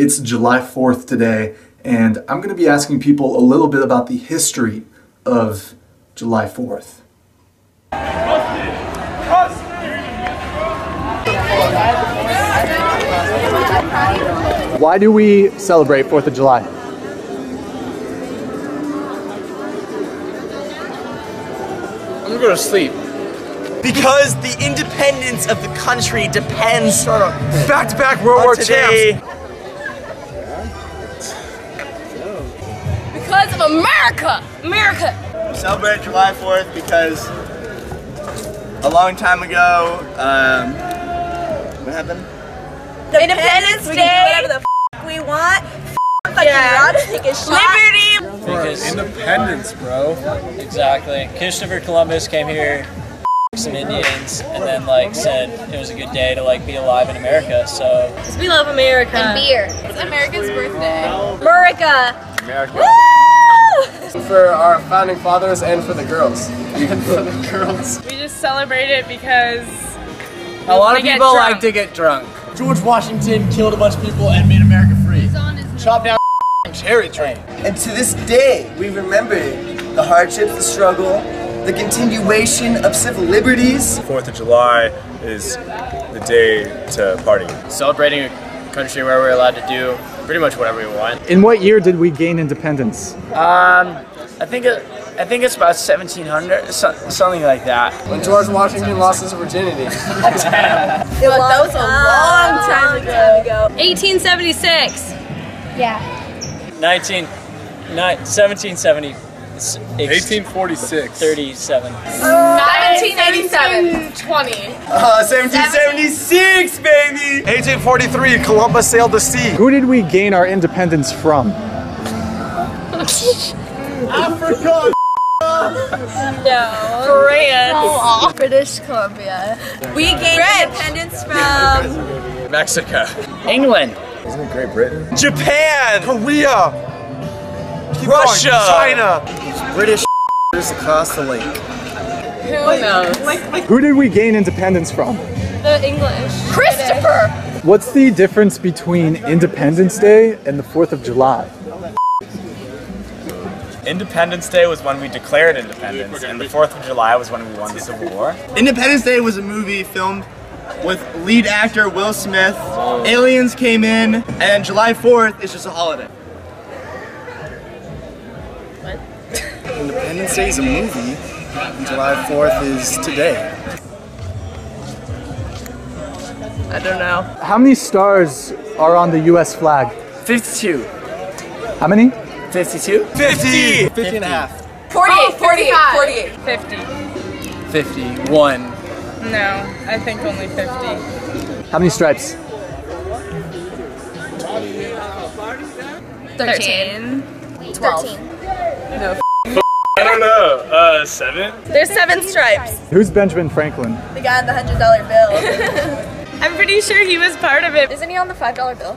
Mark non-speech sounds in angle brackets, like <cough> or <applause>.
It's July 4th today, and I'm going to be asking people a little bit about the history of July 4th. Why do we celebrate 4th of July? I'm gonna go to sleep. Because the independence of the country depends on Back to back World War today. champs. Because of America! America! We celebrate July 4th because a long time ago, um, what happened? Independence Day. We can do whatever the f- we want. Yeah. take a shot. Liberty. Because Independence, bro. exactly, Christopher Columbus came here, some Indians, and then like said it was a good day to like be alive in America. So We love America. And beer. It's America's birthday. America. America. Woo! For our founding fathers and for the girls. <laughs> And for the girls. We just celebrate it because A lot of people like to get drunk. George Washington killed a bunch of people and made America free. Chopped down <laughs> cherry tree. And to this day, we remember the hardships, the struggle, the continuation of civil liberties. Fourth of July is the day to party. Celebrating a country where we're allowed to do pretty much whatever we want. In what year did we gain independence? Um, I think it, I think it's about 1700, so, something like that. When George Washington lost his virginity. <laughs> that was a long time ago. 1876. Yeah. 19, ni- 1770, 1846. 37. 1787. 20. Uh, 1776, baby! 1843, Columbus sailed the sea. Who did we gain our independence from? Africa. No. France. Oh, British Columbia. We gained independence from. Mexico. England. Isn't it Great Britain? Japan! Korea. Russia! China. British <laughs> across the lake. Who knows? Who did we gain independence from? The English. Christopher! What's the difference between Independence Day and the 4th of July? Independence Day was when we declared independence, and the Fourth of July was when we won the Civil War. Independence Day was a movie filmed with lead actor Will Smith. Aliens came in, and July 4th is just a holiday. Independence Day is a movie, and July 4th is today. I don't know. How many stars are on the US flag? 52. How many? 52? 50! 50 and a half. 48, 48, 48. 50. 51. No, I think only 50. How many stripes? 13. 12. 13. No. I don't know. Uh, seven? There's seven stripes. Who's Benjamin Franklin? The guy on the hundred dollar bill. <laughs> I'm pretty sure he was part of it. Isn't he on the $5 bill?